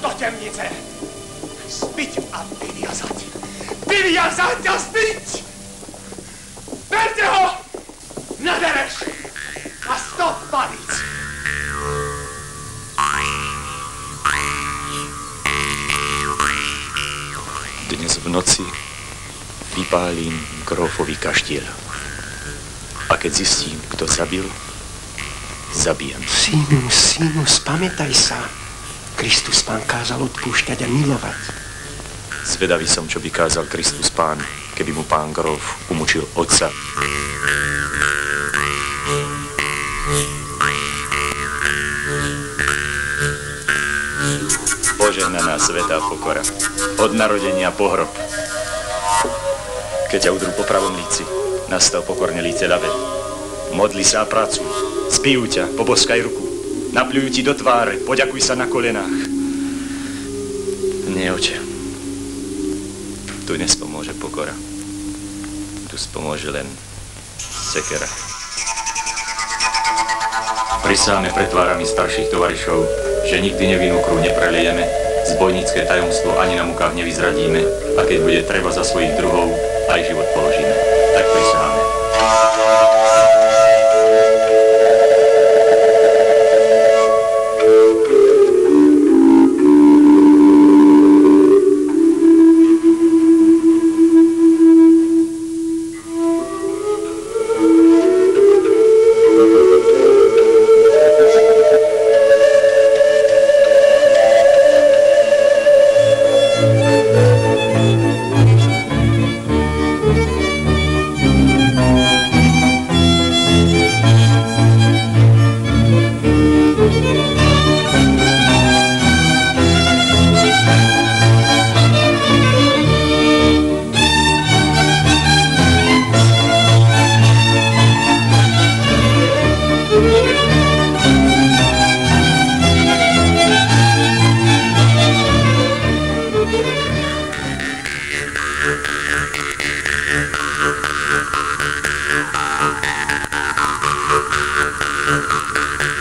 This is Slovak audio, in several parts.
svetnice. Zbyť a vyviazať. Vyviazať a zbyť! Berte ho! Na dereš! A sto palic! Dnes v noci vypálim Grófový kaštiel. A keď zistím, kto zabil, zabijem. Synu, synu, spamätaj sa. Kristus pán kázal odpúšťať a milovať. Zvedavý som, čo by kázal Kristus pán, keby mu pán Gróf umučil otca. Požehnaná svetá pokora. Od narodenia pohrob. Keď ťa udrú po pravom líci, nastav pokorne líce ľavé. Modli sa a pracuj. Spijú ťa, poboskaj ruku. Napľujú ti do tváre, poďakuj sa na kolenách. Nie, oče. Tu nespomôže pokora. Tu spomôže len sekera. Prisáme pred tvárami starších tovarišov, že nikdy nevinnú krv nepreliejeme, zbojnícke tajomstvo ani na mukách nevyzradíme a keď bude treba za svojich druhov, aj život položíme. Tak prisáme.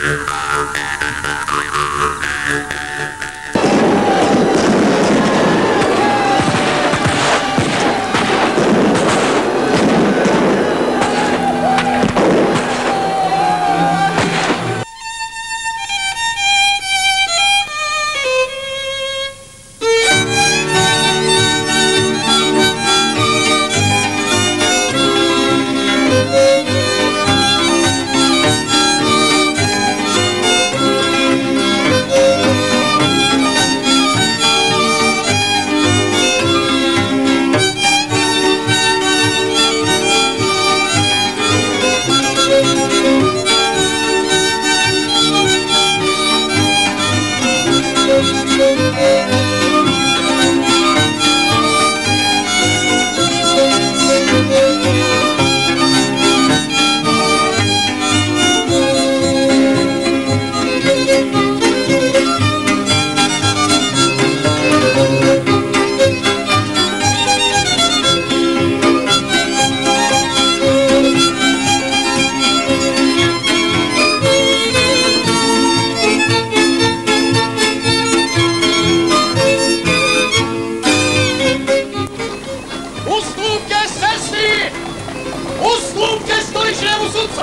Yeah.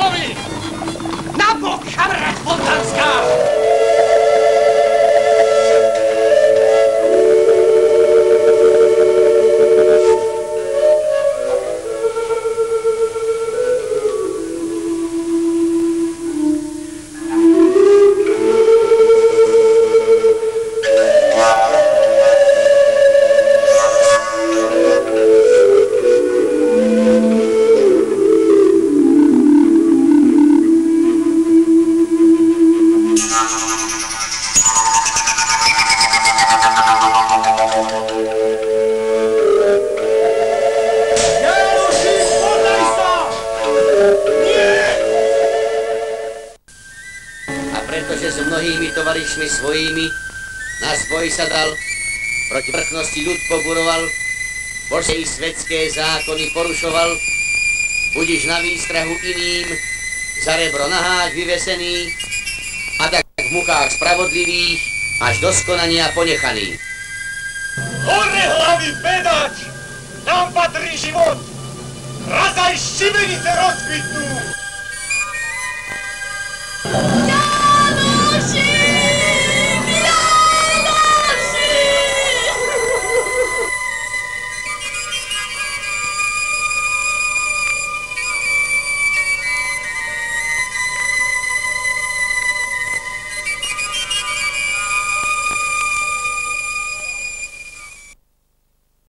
Sudcovi! Na bok, kamarát Fontanská! Tovarišmi svojimi na zboj sa dal, proti vrchnosti ľud poburoval, Božie i svetské zákony porušoval, budiš na výstrahu iným, za rebro naháč vyvesený, a tak v mukách spravodlivých až do skonania ponechaný. Hore hlavy bedať! Nám patrí život! Raz aj šibenice rozkvitnú!